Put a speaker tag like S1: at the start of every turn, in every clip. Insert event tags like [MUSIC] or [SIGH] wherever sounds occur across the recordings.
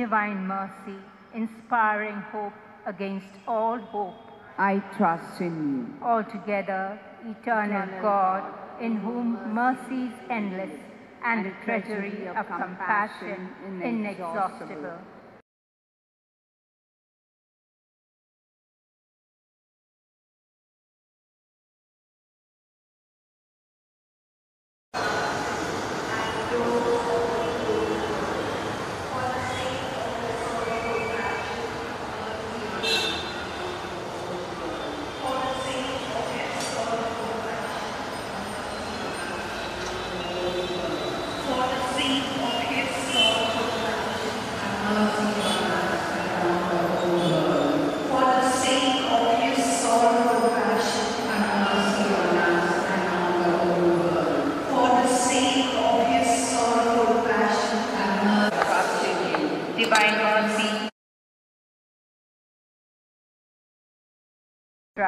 S1: divine mercy, inspiring hope against all hope. I trust in you. Altogether, eternal, eternal God, in whom mercy is endless and the treasury of compassion inexhaustible.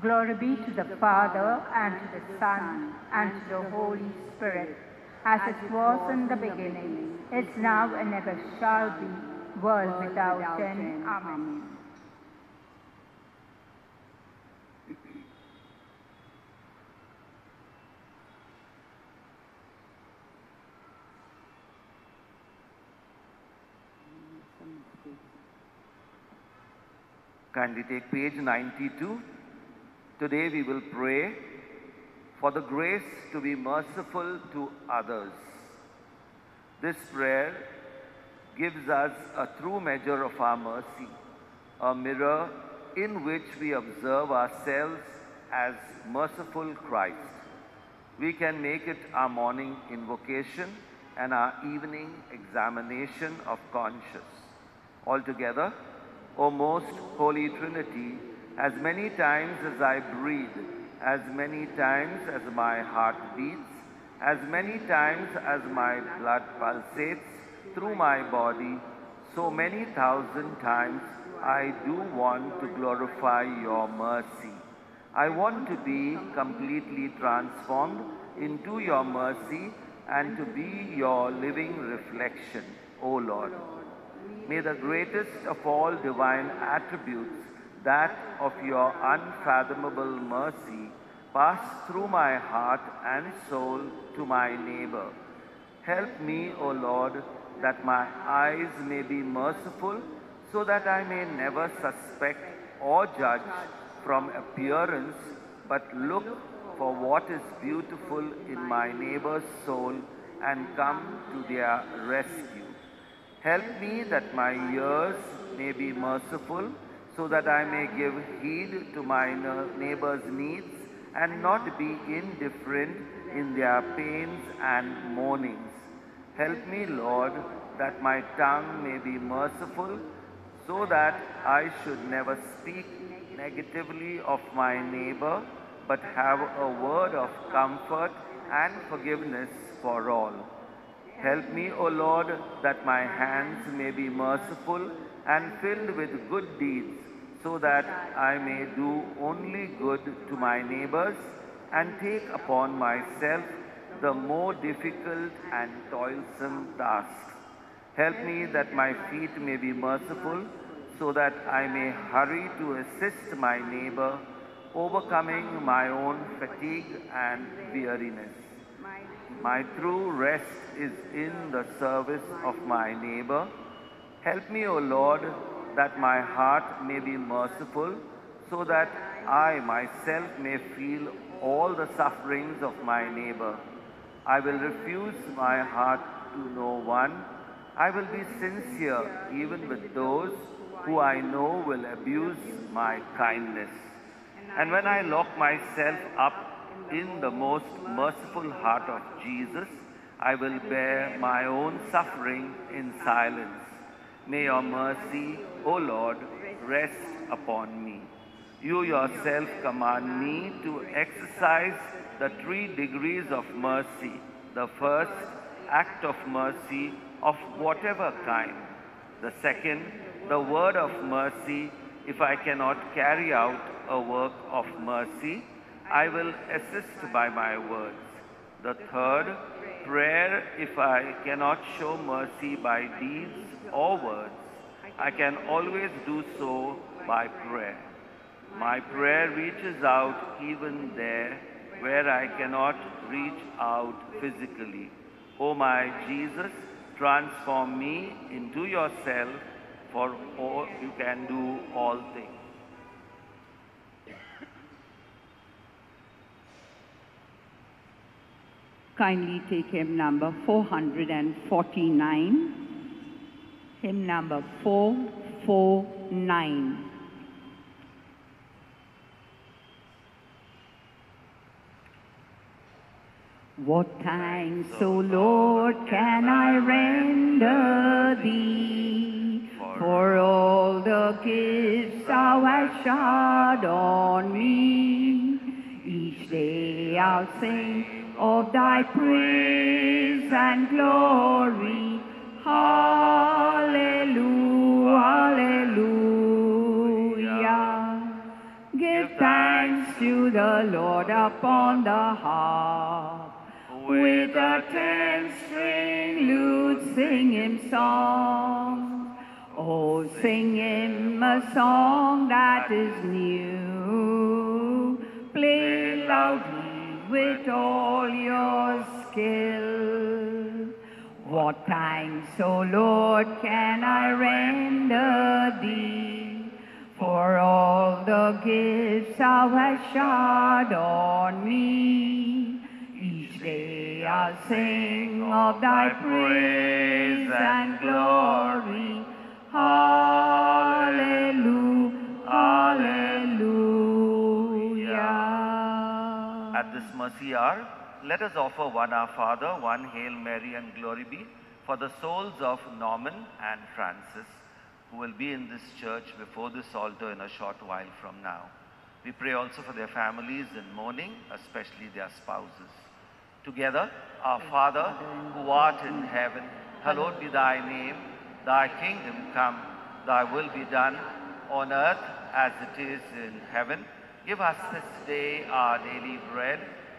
S1: Glory be to the Father, and to the Son, and to the Holy Spirit, as it was in the beginning, is now, and ever shall be, world without end. Amen.
S2: Kindly take page 92. Today we will pray for the grace to be merciful to others. This prayer gives us a true measure of our mercy, a mirror in which we observe ourselves as merciful Christ. We can make it our morning invocation and our evening examination of conscience. Altogether, O most holy Trinity, as many times as I breathe, as many times as my heart beats, as many times as my blood pulsates through my body, so many thousand times I do want to glorify your mercy. I want to be completely transformed into your mercy and to be your living reflection, O Lord. May the greatest of all divine attributes that of your unfathomable mercy pass through my heart and soul to my neighbor. Help me, O Lord, that my eyes may be merciful, so that I may never suspect or judge from appearance, but look for what is beautiful in my neighbor's soul and come to their rescue. Help me that my ears may be merciful so that I may give heed to my neighbor's needs and not be indifferent in their pains and mournings. Help me, Lord, that my tongue may be merciful, so that I should never speak negatively of my neighbor, but have a word of comfort and forgiveness for all. Help me, O Lord, that my hands may be merciful and filled with good deeds so that I may do only good to my neighbors and take upon myself the more difficult and toilsome task. Help me that my feet may be merciful so that I may hurry to assist my neighbor, overcoming my own fatigue and weariness. My true rest is in the service of my neighbor. Help me, O Lord, that my heart may be merciful, so that I myself may feel all the sufferings of my neighbor. I will refuse my heart to no one. I will be sincere even with those who I know will abuse my kindness. And when I lock myself up in the most merciful heart of Jesus, I will bear my own suffering in silence. May your mercy, O Lord, rest upon me. You yourself command me to exercise the three degrees of mercy. The first, act of mercy of whatever kind. The second, the word of mercy. If I cannot carry out a work of mercy, I will assist by my words. The third, prayer if I cannot show mercy by deeds or words, I can always do so by prayer. My prayer reaches out even there where I cannot reach out physically. O oh my Jesus, transform me into yourself, for all, you can do all things.
S1: Kindly take hymn number 449. Hymn number 449. What thanks, O Lord, can I render thee for all the gifts thou hast showered on me? Each day I'll sing of thy praise and glory. Hallelujah, hallelujah. Give thanks to the Lord upon the harp. With a ten-string lute sing him songs. Oh, sing him a song that is new. Play loudly with all your skill. What thanks, O Lord, can I render thee for all the gifts thou hast showered on me? Each day I'll sing of thy praise and glory. Hallelujah,
S2: hallelujah. At this mercy hour, let us offer one Our Father, one Hail Mary, and Glory be for the souls of Norman and Francis, who will be in this church before this altar in a short while from now. We pray also for their families in mourning, especially their spouses. Together, our Father, who art in heaven, hallowed be thy name. Thy kingdom come, thy will be done, on earth as it is in heaven. Give us this day our daily bread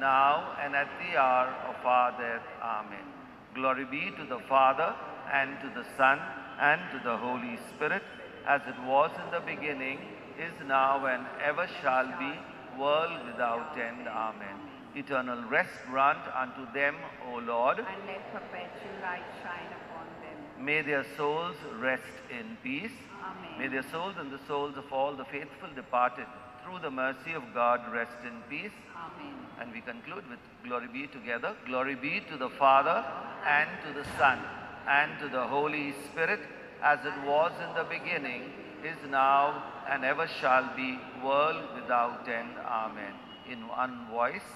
S2: now and at the hour of our death. Amen. Glory be to the Father, and to the Son, and to the Holy Spirit, as it was in the beginning, is now, and ever shall be, world without end. Amen. Eternal rest grant unto them, O Lord. And
S1: let perpetual light shine upon them.
S2: May their souls rest in peace. Amen. May their souls and the souls of all the faithful departed through the mercy of God, rest in peace. Amen. And we conclude with glory be together. Glory be to the Father and to the Son and to the Holy Spirit, as it was in the beginning, is now, and ever shall be, world without end. Amen. In one voice,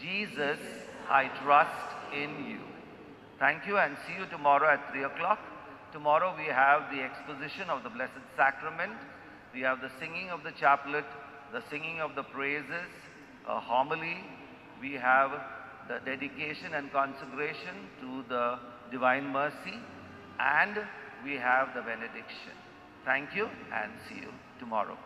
S2: Jesus, I trust in you. Thank you and see you tomorrow at 3 o'clock. Tomorrow we have the exposition of the Blessed Sacrament. We have the singing of the chaplet the singing of the praises, a homily. We have the dedication and consecration to the divine mercy. And we have the benediction. Thank you and see you tomorrow.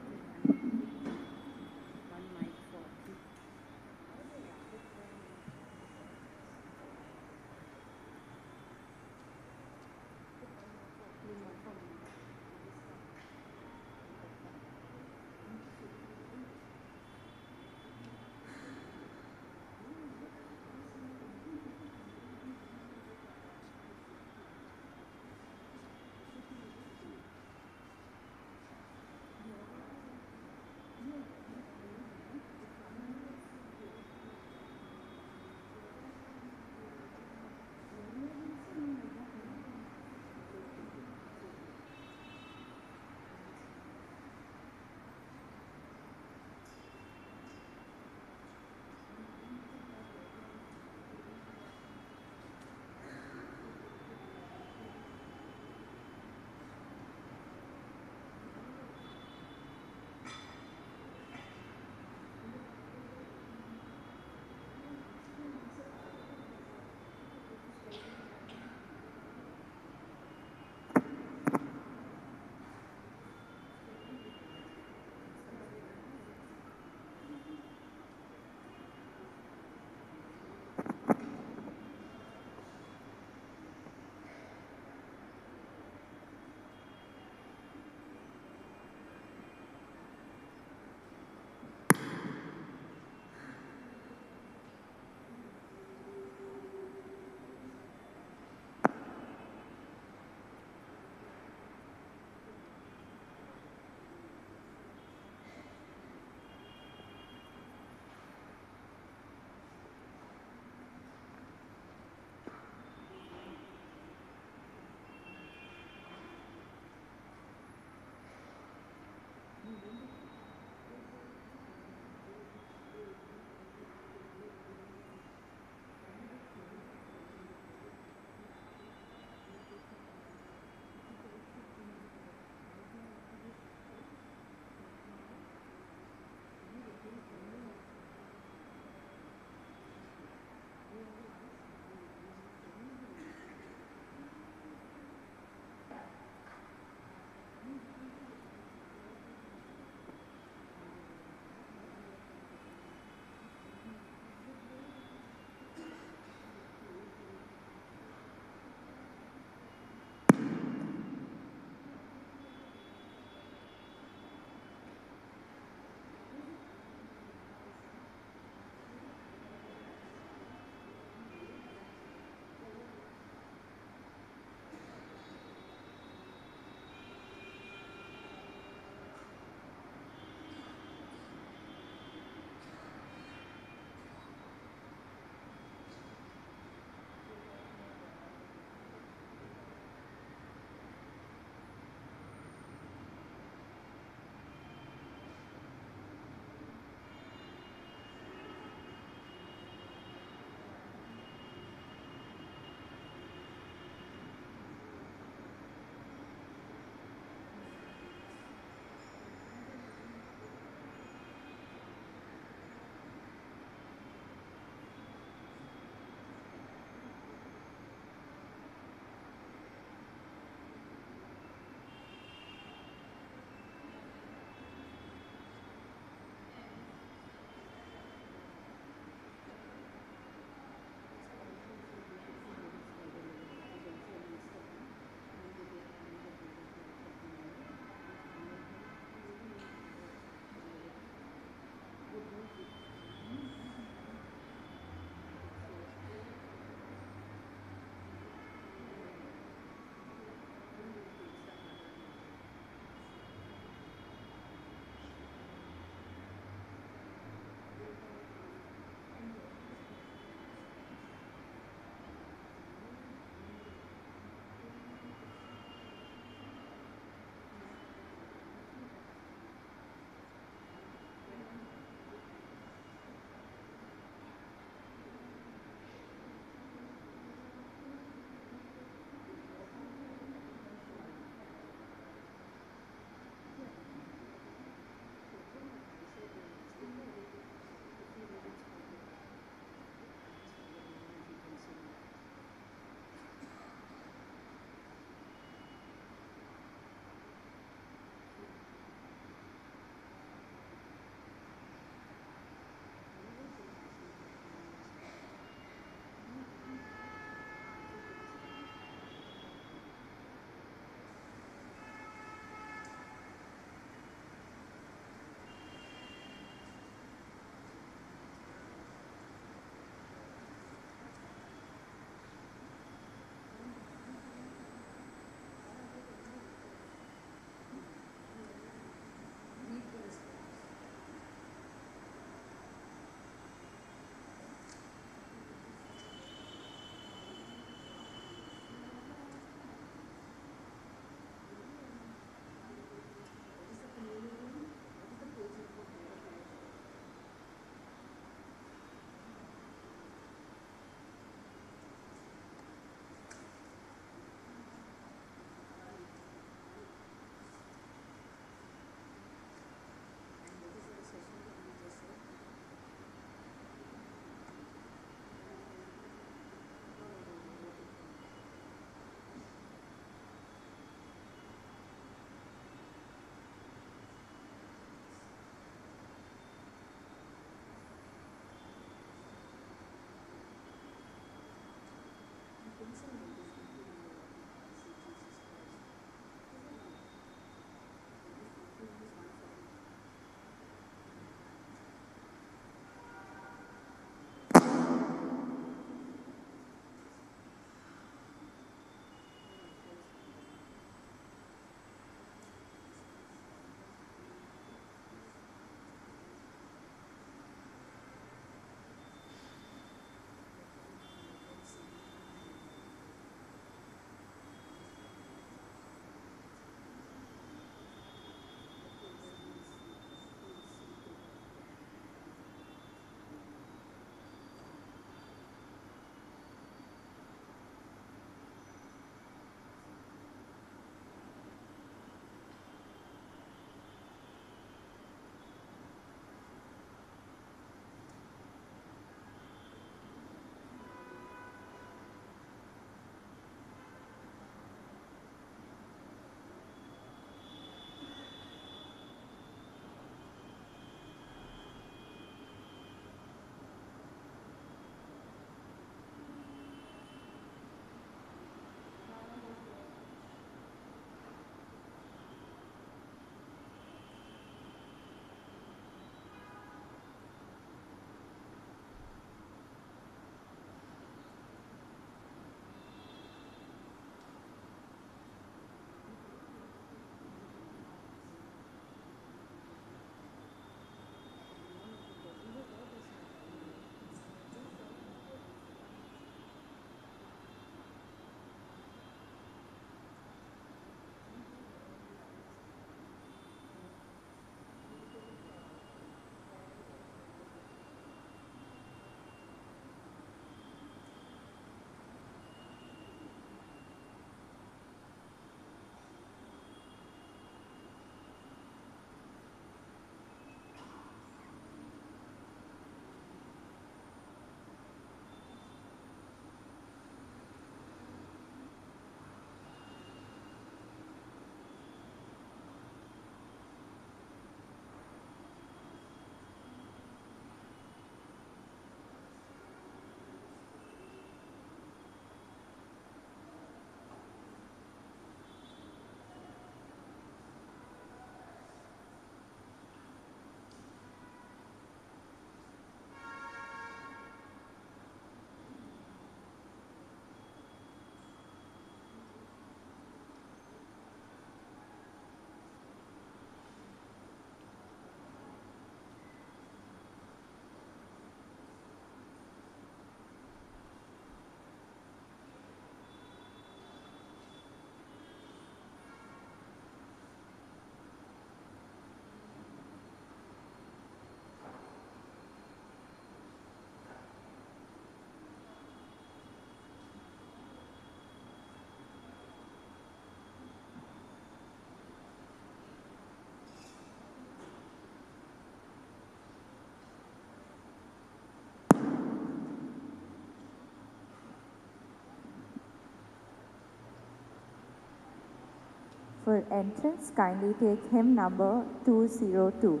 S1: For entrance, kindly take hymn number 202.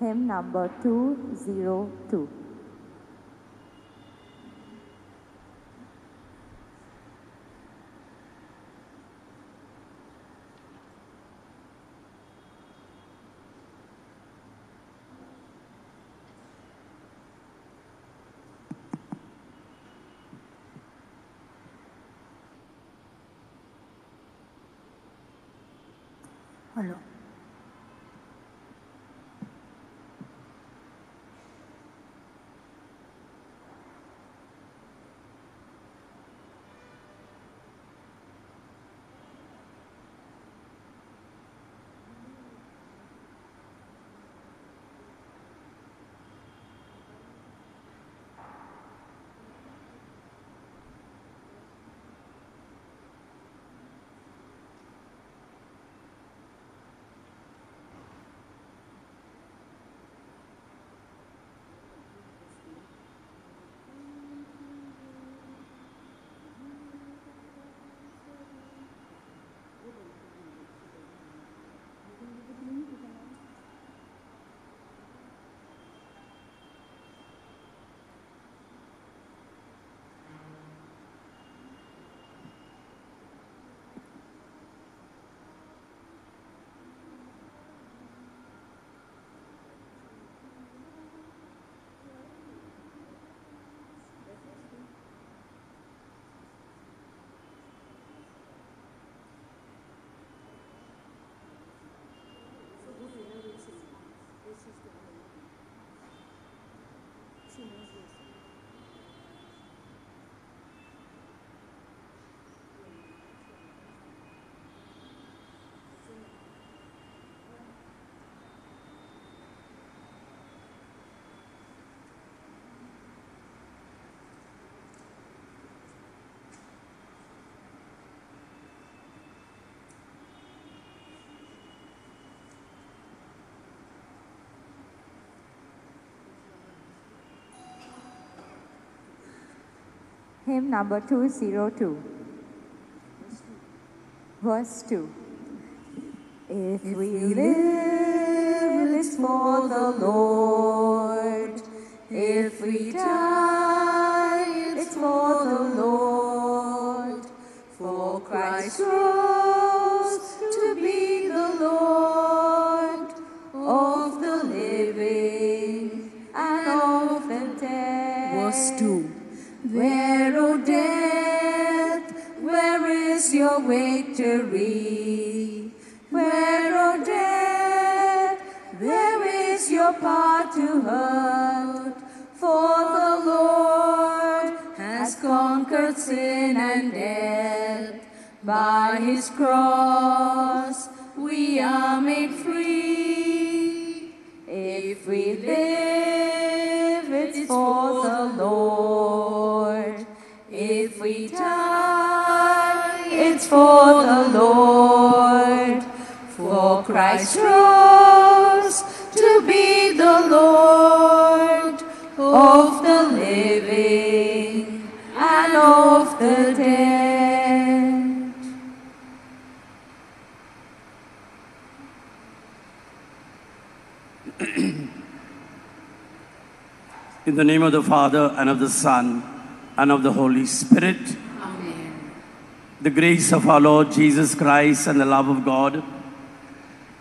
S1: Hymn number 202. hymn number 202. Verse 2. If we live, it's for the Lord. If we die, sin and death. By his cross we are made free. If we live, it's for the Lord. If we die, it's for the Lord. For Christ rose to be the Lord. the dead.
S3: In the name of the Father, and of the Son, and of the Holy Spirit. Amen. The grace of our Lord Jesus Christ and the love of God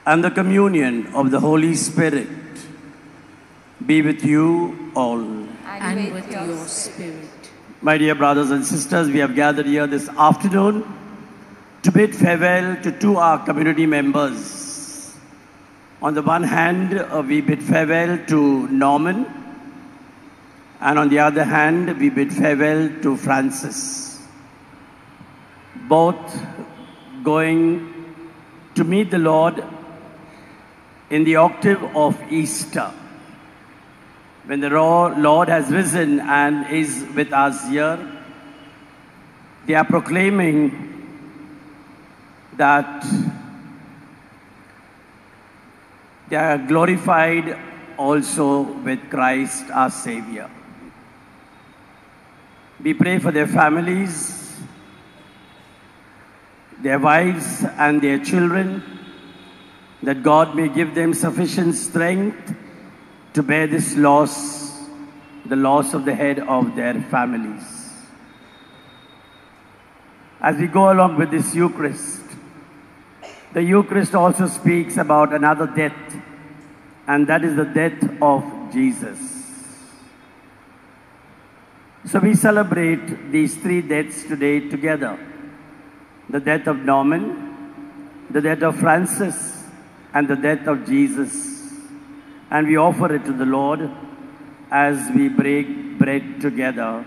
S3: and the communion of the Holy Spirit be with you all. And,
S1: and with, with your spirit. spirit.
S3: My dear brothers and sisters, we have gathered here this afternoon to bid farewell to two of our community members. On the one hand, uh, we bid farewell to Norman, and on the other hand, we bid farewell to Francis. Both going to meet the Lord in the octave of Easter when the Lord has risen and is with us here, they are proclaiming that they are glorified also with Christ our Savior. We pray for their families, their wives, and their children, that God may give them sufficient strength to bear this loss, the loss of the head of their families. As we go along with this Eucharist, the Eucharist also speaks about another death, and that is the death of Jesus. So we celebrate these three deaths today together the death of Norman, the death of Francis, and the death of Jesus. And we offer it to the Lord as we break bread together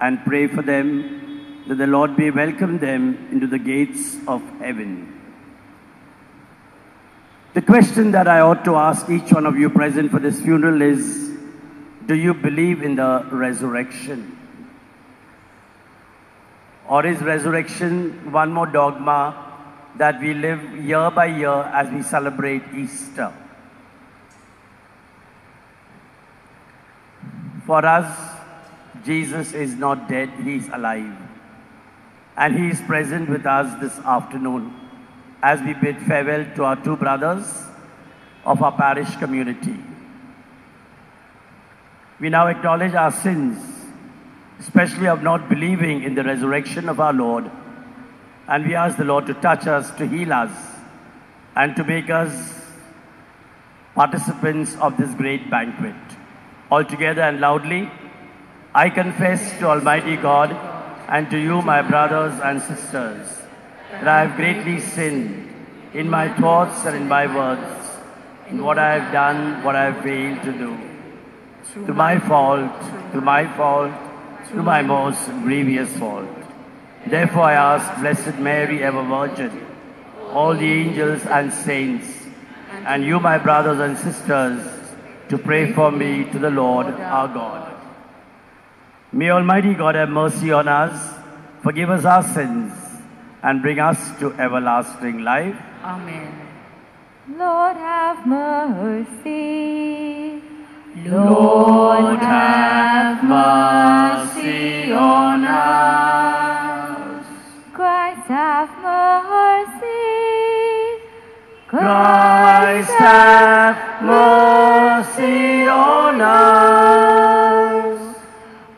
S3: and pray for them that the Lord may welcome them into the gates of heaven. The question that I ought to ask each one of you present for this funeral is, do you believe in the resurrection? Or is resurrection one more dogma that we live year by year as we celebrate Easter? For us, Jesus is not dead, he is alive. And he is present with us this afternoon as we bid farewell to our two brothers of our parish community. We now acknowledge our sins, especially of not believing in the resurrection of our Lord, and we ask the Lord to touch us, to heal us, and to make us participants of this great banquet. Altogether and loudly. I confess to Almighty God and to you, my brothers and sisters, that I have greatly sinned in my thoughts and in my words, in what I have done, what I have failed to do. To my fault, to my fault, to my most grievous fault. Therefore I ask Blessed Mary, ever Virgin, all the angels and saints, and you, my brothers and sisters, to pray for me to the Lord our God. May Almighty God have mercy on us, forgive us our sins, and bring us to everlasting life.
S1: Amen. Lord, have mercy. Lord, have mercy on us. Christ, have mercy. Christ have mercy on us.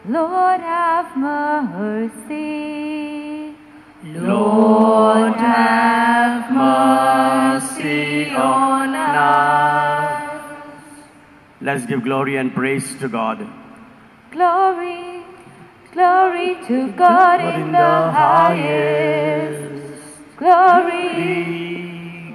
S1: Lord have mercy.
S3: Lord
S1: have
S3: mercy on us. Let's give glory and praise to God.
S1: Glory, glory to God in the highest. Glory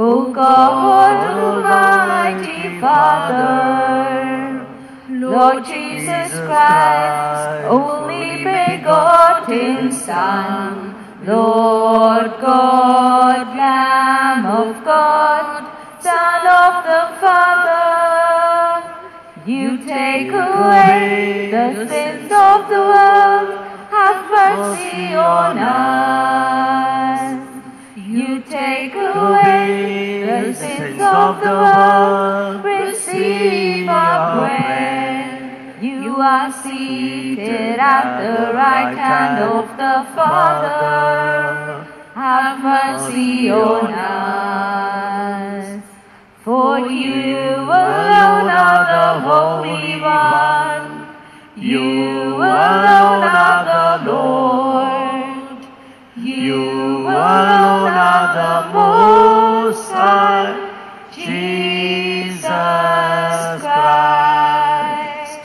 S1: O God, Almighty Father, Lord Jesus Christ, only begotten Son, Lord God, Lamb of God, Son of the Father, you take away the sins of the world, have mercy on us take away the sins of the world. Receive our prayer. You are seated at the right hand of the Father. Have mercy on us. For you alone are the Holy One. You alone are the Lord. You alone are the Most High, Jesus Christ.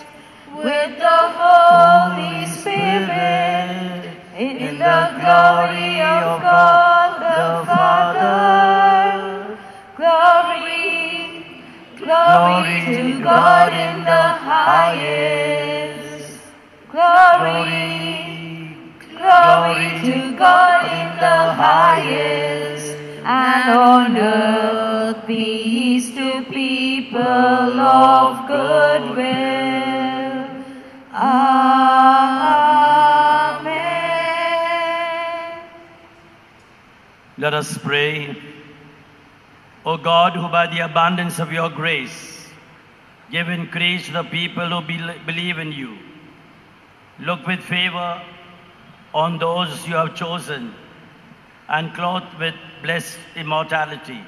S1: With the Holy Spirit, in the glory of God the Father. Glory, glory to God in the highest. Glory. Glory to God in the highest, and on earth peace to people of good will. Amen.
S3: Let us pray. O God, who by the abundance of your grace give increase to the people who be believe in you, look with favor on those you have chosen and clothed with blessed immortality,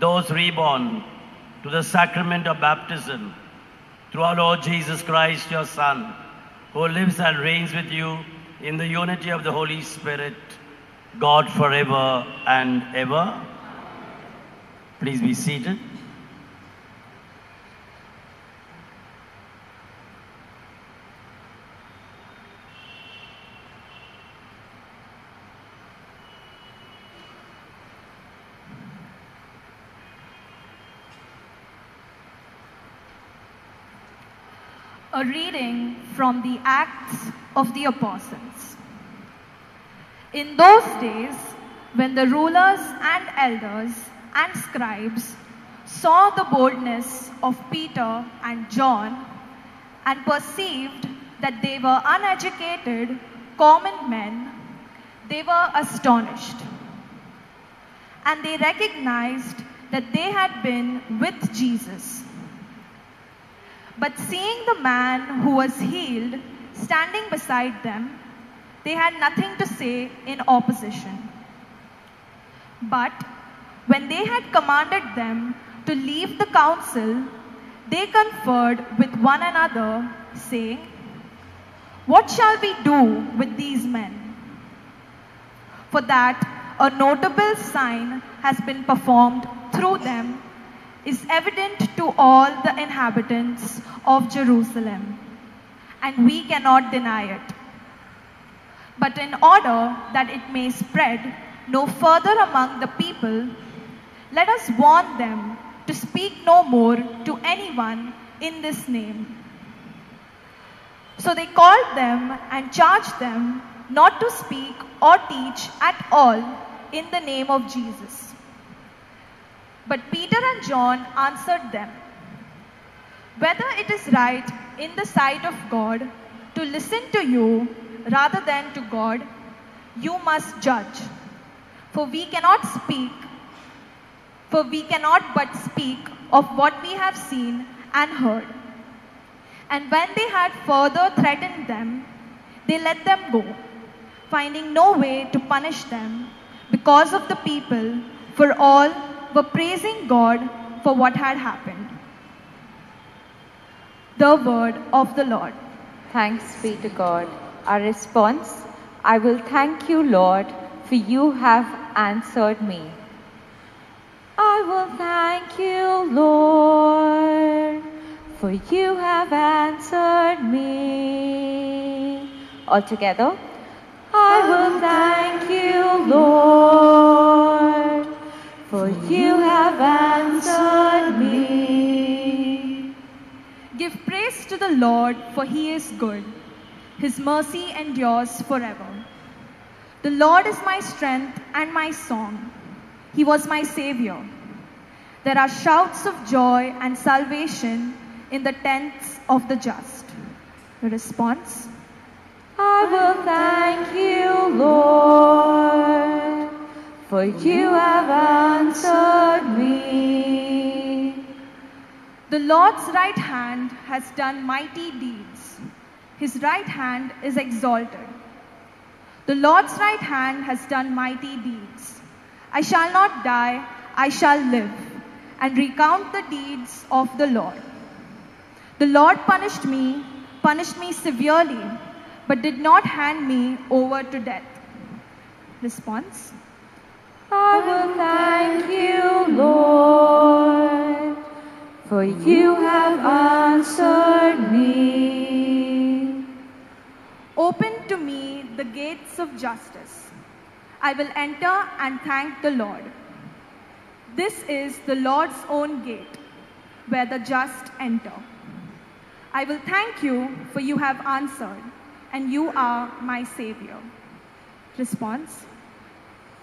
S3: those reborn to the sacrament of baptism through our Lord Jesus Christ, your Son, who lives and reigns with you in the unity of the Holy Spirit, God forever and ever. Please be seated.
S4: reading from the Acts of the Apostles. In those days, when the rulers and elders and scribes saw the boldness of Peter and John and perceived that they were uneducated, common men, they were astonished. And they recognized that they had been with Jesus. But seeing the man who was healed standing beside them, they had nothing to say in opposition. But when they had commanded them to leave the council, they conferred with one another, saying, What shall we do with these men? For that a notable sign has been performed through them is evident to all the inhabitants of Jerusalem, and we cannot deny it. But in order that it may spread no further among the people, let us warn them to speak no more to anyone in this name. So they called them and charged them not to speak or teach at all in the name of Jesus. But Peter and John answered them, Whether it is right in the sight of God to listen to you rather than to God, you must judge. For we cannot speak, for we cannot but speak of what we have seen and heard. And when they had further threatened them, they let them go, finding no way to punish them because of the people, for all were praising God for what had happened. The word of the Lord. Thanks be to God. Our response I will thank you, Lord, for
S1: you have answered me. I will thank you, Lord, for you have answered me. All together: I will thank you,
S5: Lord for you have answered
S4: me. Give praise to the Lord, for he is good. His mercy endures forever. The Lord is my strength and my song. He was my Savior. There are shouts of joy and salvation in the tents of the just. The response I will thank you, Lord
S1: for you have answered
S4: me. The Lord's right hand has done mighty deeds. His right hand is exalted. The Lord's right hand has done mighty deeds. I shall not die, I shall live, and recount the deeds of the Lord. The Lord punished me, punished me severely, but did not hand me over to death. Response
S1: I will thank you, Lord, for
S4: you have answered me. Open to me the gates of justice. I will enter and thank the Lord. This is the Lord's own gate, where the just enter. I will thank you, for you have answered, and you are my Savior. Response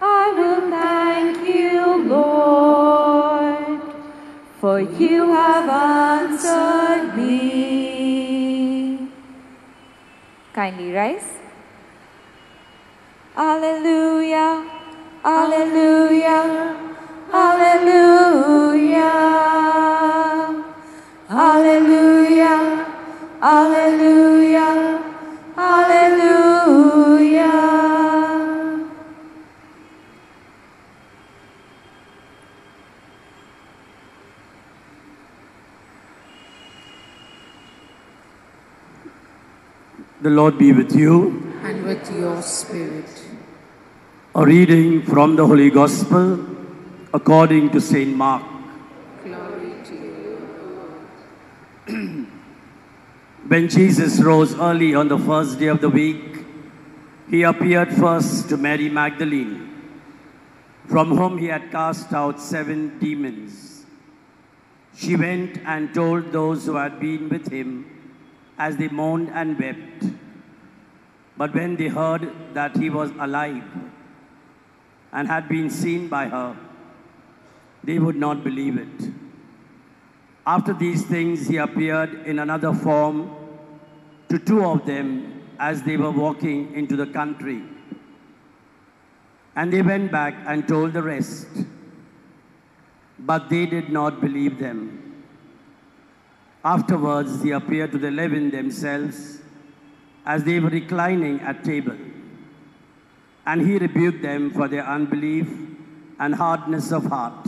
S4: I will thank you, Lord,
S1: for you have answered me. Kindly rise. Alleluia, alleluia, alleluia.
S3: The Lord be with you.
S2: And with your spirit.
S3: A reading from the Holy Gospel according to St. Mark.
S5: Glory to you,
S3: [CLEARS THROAT] when Jesus rose early on the first day of the week, he appeared first to Mary Magdalene, from whom he had cast out seven demons. She went and told those who had been with him as they mourned and wept. But when they heard that he was alive and had been seen by her, they would not believe it. After these things, he appeared in another form to two of them as they were walking into the country. And they went back and told the rest, but they did not believe them. Afterwards, he appeared to the eleven themselves as they were reclining at table. And he rebuked them for their unbelief and hardness of heart,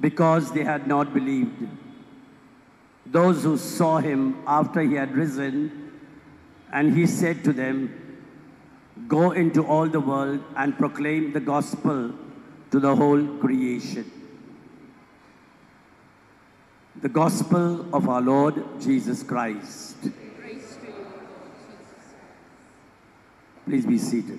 S3: because they had not believed. Those who saw him after he had risen, and he said to them, Go into all the world and proclaim the gospel to the whole creation. The gospel of our Lord Jesus Christ. Please be seated.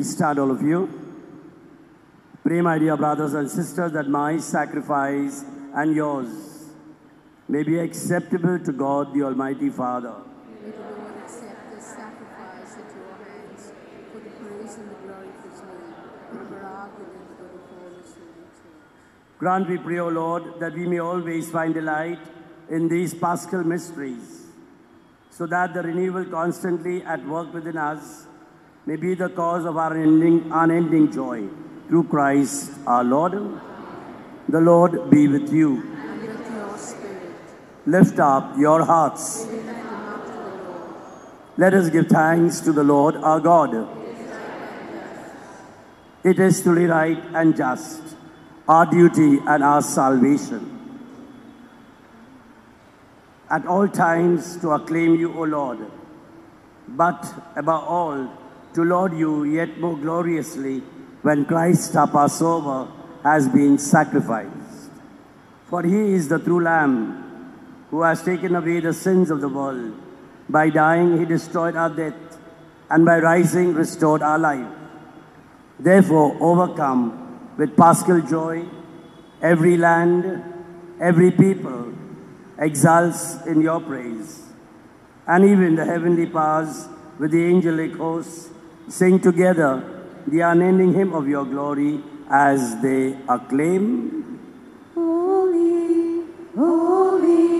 S3: Peace start all of you. Pray, my dear brothers and sisters, that my sacrifice and yours may be acceptable to God the Almighty Father.
S5: the sacrifice at your hands for the praise and the glory of his name,
S3: Grant, we pray, O Lord, that we may always find delight in these paschal mysteries, so that the renewal constantly at work within us may be the cause of our ending, unending joy. Through Christ our Lord, the Lord be with you. Lift up your hearts. Let us give thanks to the Lord our God. It is truly right and just, our duty and our salvation. At all times to acclaim you, O Lord, but above all to Lord you yet more gloriously when Christ our Passover has been sacrificed. For he is the true Lamb who has taken away the sins of the world. By dying he destroyed our death and by rising restored our life. Therefore overcome with paschal joy, every land, every people exults in your praise. And even the heavenly powers with the angelic hosts sing together the unending hymn of your glory as they acclaim
S5: Holy, holy.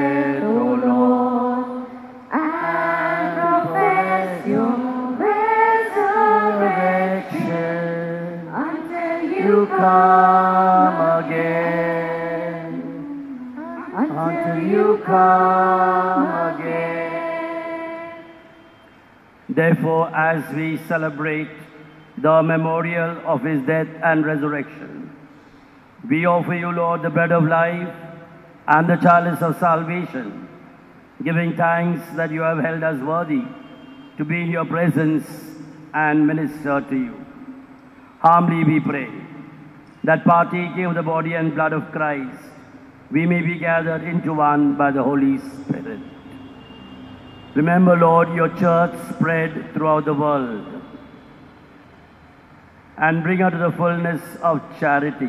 S3: come
S1: again.
S3: Therefore, as we celebrate the memorial of his death and resurrection, we offer you, Lord, the bread of life and the chalice of salvation, giving thanks that you have held us worthy to be in your presence and minister to you. Humbly we pray that partaking of the body and blood of Christ, we may be gathered into one by the Holy Spirit. Remember, Lord, your church spread throughout the world and bring her to the fullness of charity.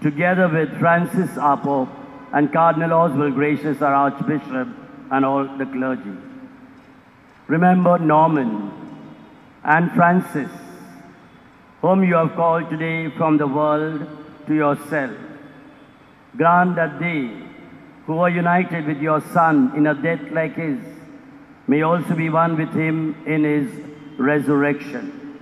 S3: Together with Francis Apo and Cardinal Oswald Gracias, our Archbishop, and all the clergy. Remember Norman and Francis, whom you have called today from the world to yourself. Grant that they who are united with your Son in a death like his may also be one with him in his resurrection.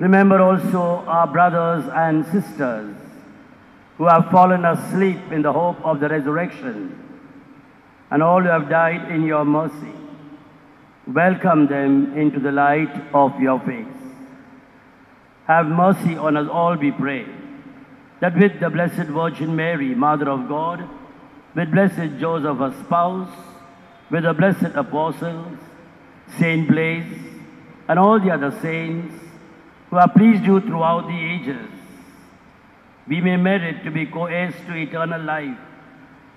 S3: Remember also our brothers and sisters who have fallen asleep in the hope of the resurrection and all who have died in your mercy. Welcome them into the light of your face. Have mercy on us all, we pray that with the Blessed Virgin Mary, Mother of God, with Blessed Joseph, her spouse, with the blessed apostles, Saint Blaise, and all the other saints who have pleased you throughout the ages, we may merit to be co-heirs to eternal life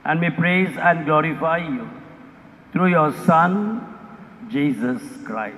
S3: and may praise and glorify you through your Son, Jesus Christ.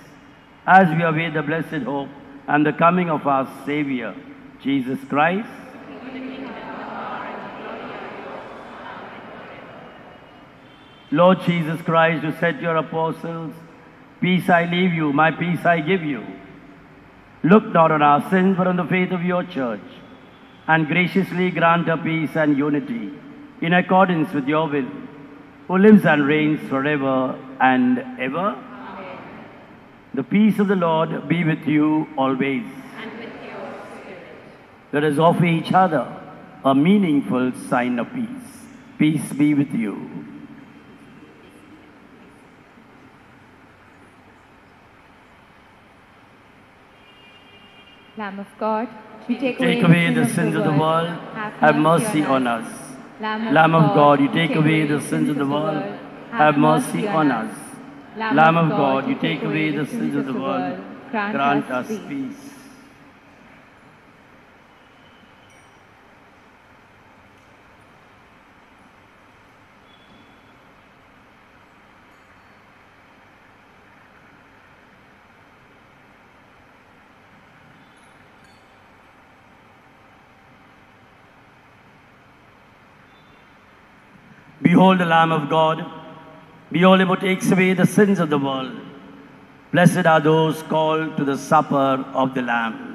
S3: as we await the blessed hope and the coming of our Savior, Jesus Christ. Lord Jesus Christ, you said to your apostles, Peace I leave you, my peace I give you. Look not on our sins, but on the faith of your church, and graciously grant her peace and unity in accordance with your will, who lives and reigns forever and ever. The peace of the Lord be with you always.
S5: And with your
S3: spirit. Let us offer each other a meaningful sign of peace. Peace be with you.
S4: Lamb of God, you take, take away, away, the sins of the world, have mercy on
S3: us.
S1: Lamb
S5: of, God, you take away the sins of the world, have mercy on us. Lamb, Lamb of God, you take away the sins of the world, grant, grant us peace.
S3: peace. Behold the Lamb of God. Be all who to away the sins of the world. Blessed are those called to the supper of the Lamb.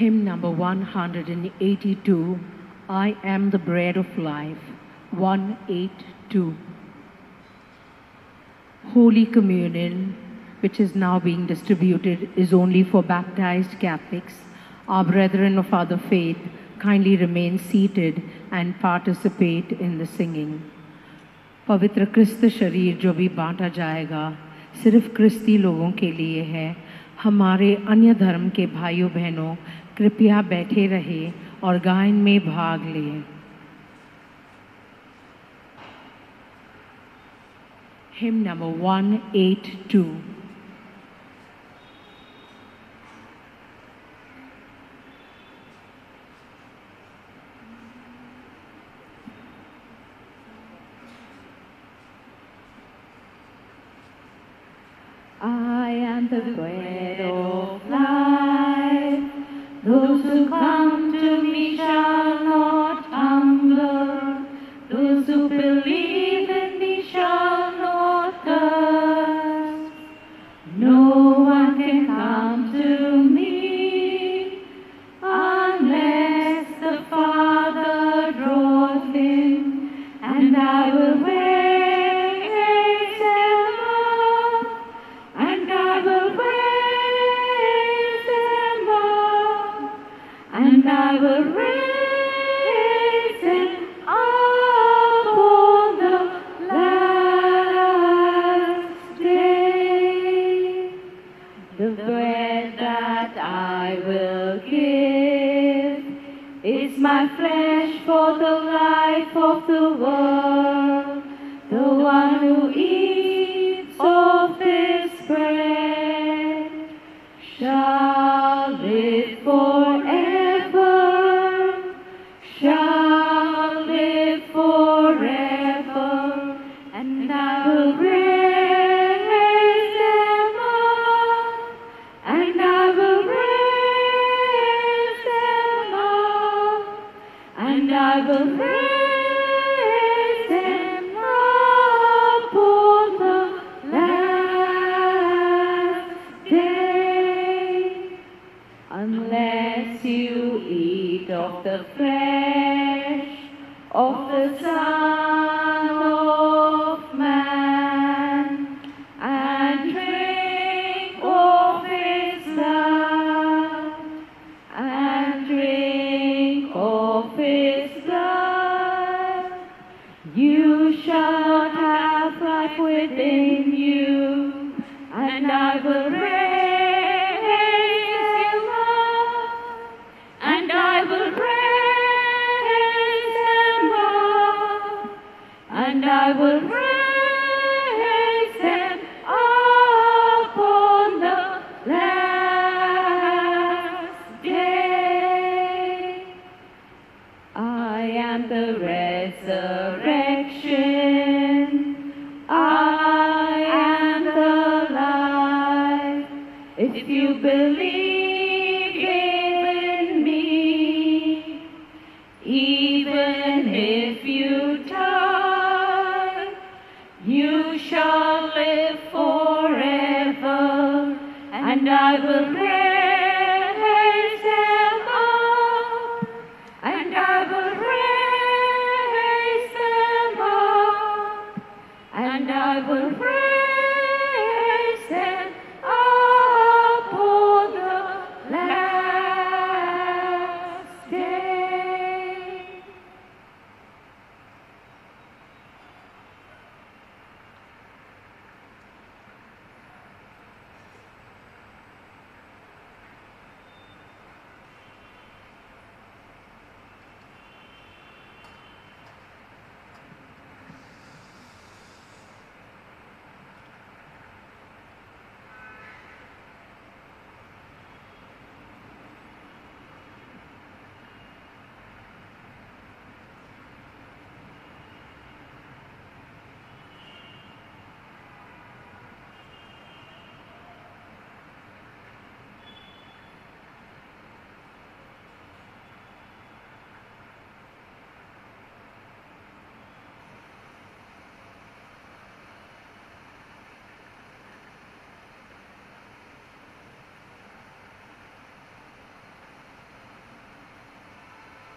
S1: hymn number 182, I Am the Bread of Life, 182. Holy Communion, which is now being distributed, is only for baptized Catholics. Our brethren of other faith kindly remain seated and participate in the singing. पवित्र क्रिस्त शरीर जो भी बांटा जाएगा सिर्फ क्रिस्ती लोगों के लिए है हमारे अन्य धर्म के भाइयों बहनों कृपया बैठे रहे और गायन में भाग लें one eight two for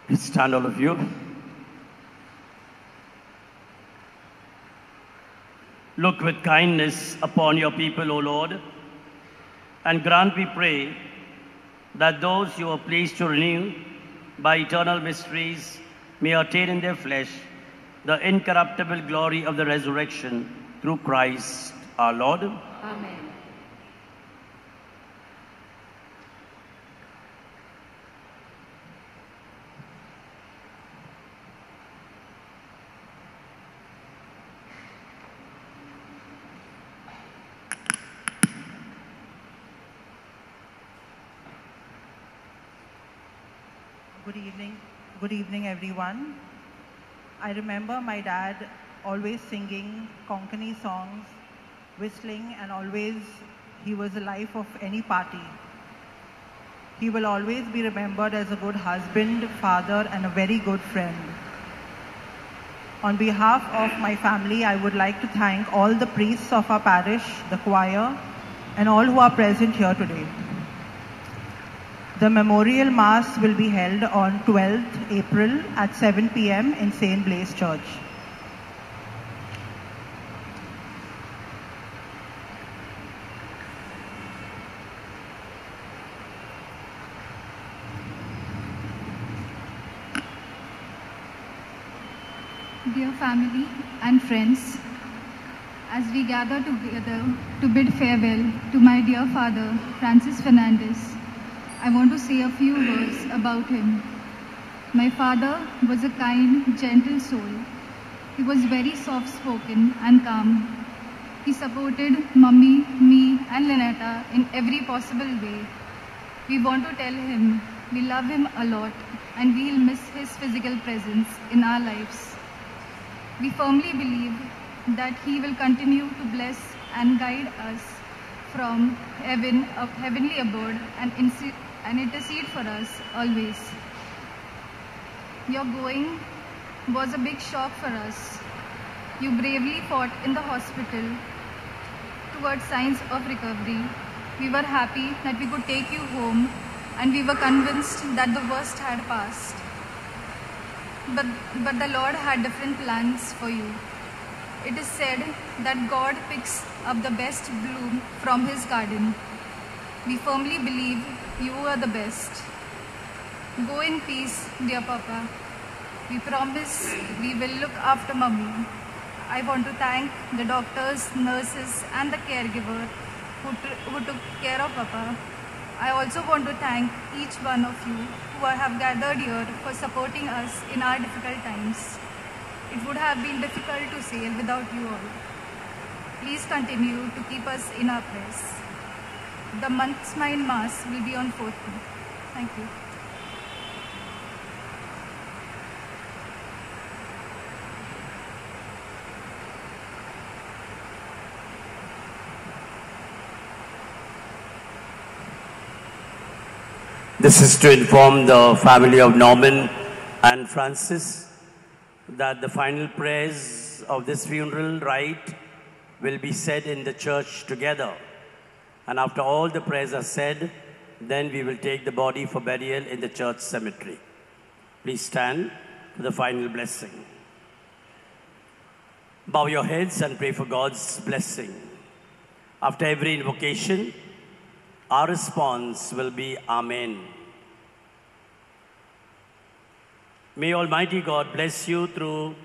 S3: Please stand, all of you. Look with kindness upon your people, O Lord, and grant, we pray, that those you are pleased to renew by eternal mysteries may attain in their flesh the incorruptible glory of the resurrection through Christ our Lord.
S1: Amen.
S4: Good evening, everyone. I remember my dad always singing Konkani songs, whistling, and always he was the life of any party. He will always be remembered as a good husband, father, and a very good friend. On behalf of my family, I would like to thank all the priests of our parish, the choir, and all who are present here today. The memorial mass will be held on 12th April at 7 p.m. in St. Blaise Church.
S6: Dear family and friends, as we gather together to bid farewell to my dear father, Francis Fernandez, I want to say a few words about him. My father was a kind, gentle soul. He was very soft-spoken and calm. He supported mummy, me and Lenetta in every possible way. We want to tell him we love him a lot and we'll miss his physical presence in our lives. We firmly believe that he will continue to bless and guide us from heaven, heavenly abode and and it is seed for us always. Your going was a big shock for us. You bravely fought in the hospital towards signs of recovery. We were happy that we could take you home and we were convinced that the worst had passed. But, but the Lord had different plans for you. It is said that God picks up the best bloom from his garden. We firmly believe you are the best. Go in peace, dear Papa. We promise we will look after Mummy. I want to thank the doctors, nurses and the caregiver who, who took care of Papa. I also want to thank each one of you who have gathered here for supporting us in our difficult times. It would have been difficult to sail without you all. Please continue to keep us in our prayers the month's smile mass will be on 4th May. Thank you.
S3: This is to inform the family of Norman and Francis that the final prayers of this funeral rite will be said in the church together. And after all the prayers are said, then we will take the body for burial in the church cemetery. Please stand for the final blessing. Bow your heads and pray for God's blessing. After every invocation, our response will be Amen. May Almighty God bless you through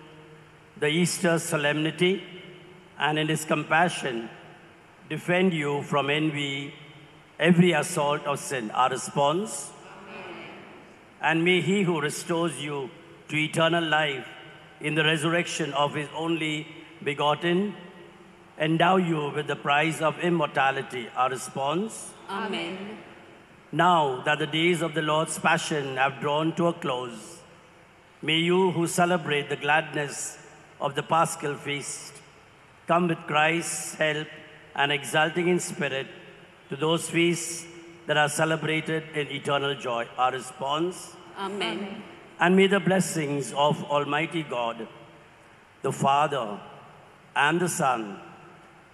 S3: the Easter solemnity and in His compassion defend you from envy, every assault of sin, our response. And may He who restores you to eternal life in the resurrection of His only begotten endow you with the prize of immortality, our response. Amen. Now that the days of the Lord's Passion have drawn to a close, may you who celebrate the gladness of the Paschal Feast come with Christ's help and exulting in spirit to those feasts that are celebrated in eternal joy. Our response?
S5: Amen. Amen.
S3: And may the blessings of Almighty God, the Father, and the Son,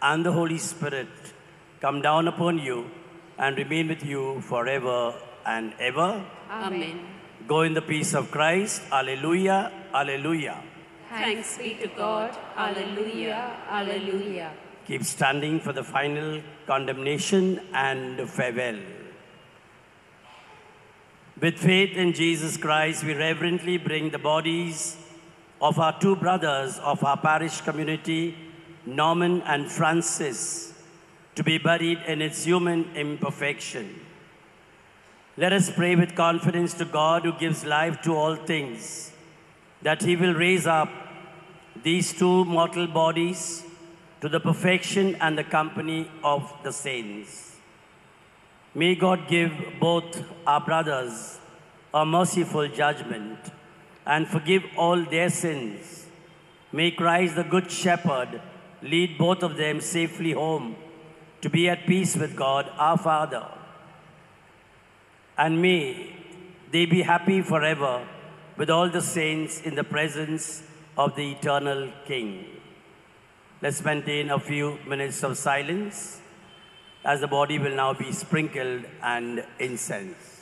S3: and the Holy Spirit come down upon you and remain with you forever and ever. Amen. Go in the peace of Christ. Alleluia. Alleluia.
S1: Thanks be to God. Alleluia. Alleluia.
S3: Keep standing for the final commendation and farewell. With faith in Jesus Christ, we reverently bring the bodies of our two brothers of our parish community, Norman and Francis, to be buried in its human imperfection. Let us pray with confidence to God who gives life to all things, that he will raise up these two mortal bodies to the perfection and the company of the saints. May God give both our brothers a merciful judgment and forgive all their sins. May Christ the Good Shepherd lead both of them safely home to be at peace with God our Father. And may they be happy forever with all the saints in the presence of the eternal King. Let's maintain a few minutes of silence as the body will now be sprinkled and incensed.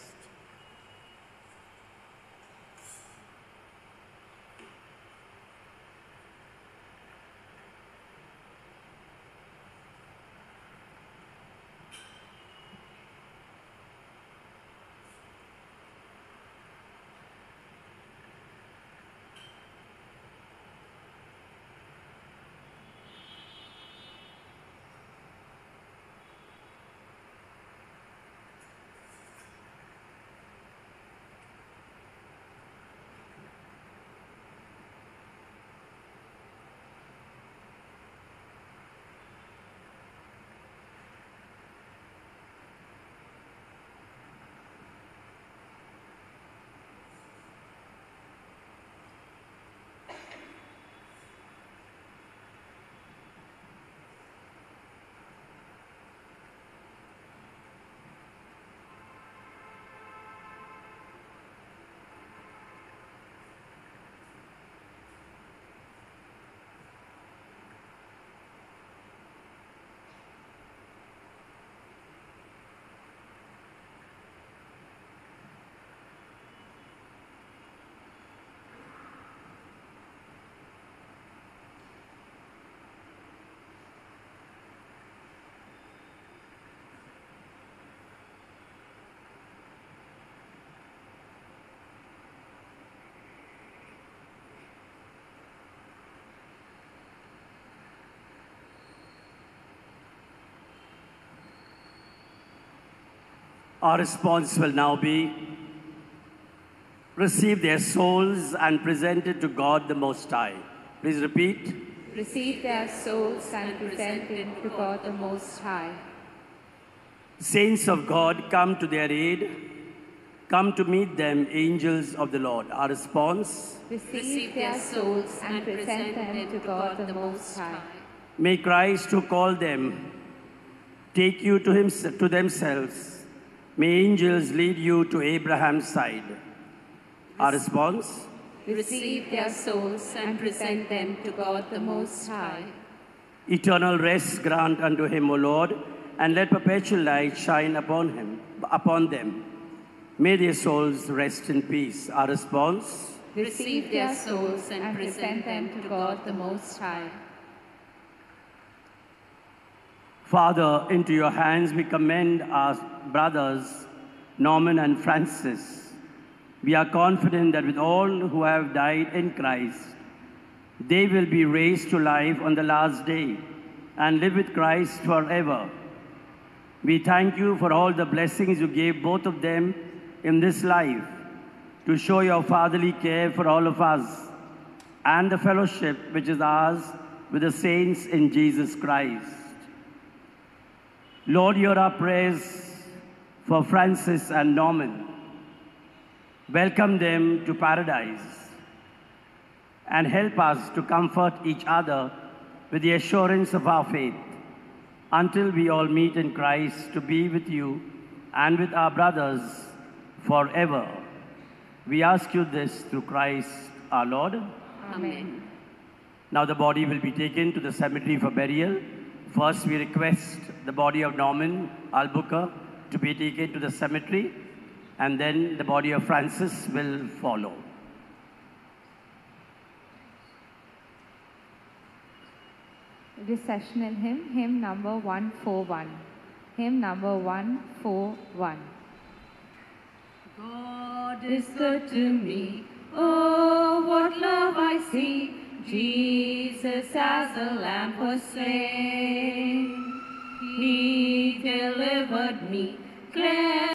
S3: Our response will now be receive their souls and present it to God the Most High. Please repeat.
S1: Receive their souls and present it to God the Most High.
S3: Saints of God, come to their aid. Come to meet them, angels of the Lord. Our response
S1: Receive their souls and present them to God the Most
S3: High. May Christ, who called them, take you to, himself, to themselves May angels lead you to Abraham's side. Our response?
S1: Receive their souls and present them to God the Most High.
S3: Eternal rest grant unto him, O Lord, and let perpetual light shine upon him, upon them. May their souls rest in peace. Our response?
S1: Receive their souls and present them to God the Most High.
S3: Father, into your hands we commend our brothers, Norman and Francis. We are confident that with all who have died in Christ, they will be raised to life on the last day and live with Christ forever. We thank you for all the blessings you gave both of them in this life to show your fatherly care for all of us and the fellowship which is ours with the saints in Jesus Christ. Lord, hear our prayers for Francis and Norman, welcome them to paradise, and help us to comfort each other with the assurance of our faith until we all meet in Christ to be with you and with our brothers forever. We ask you this through Christ our Lord. Amen. Now the body will be taken to the cemetery for burial. First, we request the body of Norman Albuquerque to be taken to the cemetery, and then the body of Francis will follow.
S1: Recessional hymn, hymn number 141. Hymn number 141. God is good to me. Oh, what love I see. Jesus as a lamb was slain. He delivered me Amen.